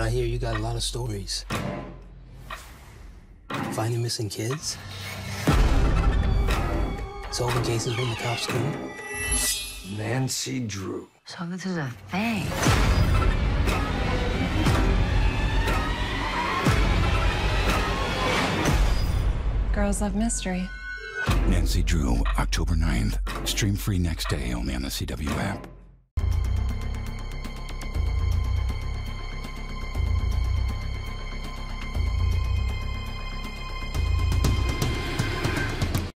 what I hear, you got a lot of stories. Finding missing kids? Solving cases when the cops come? Nancy Drew. So this is a thing. Girls love mystery. Nancy Drew, October 9th. Stream free next day only on the CW app.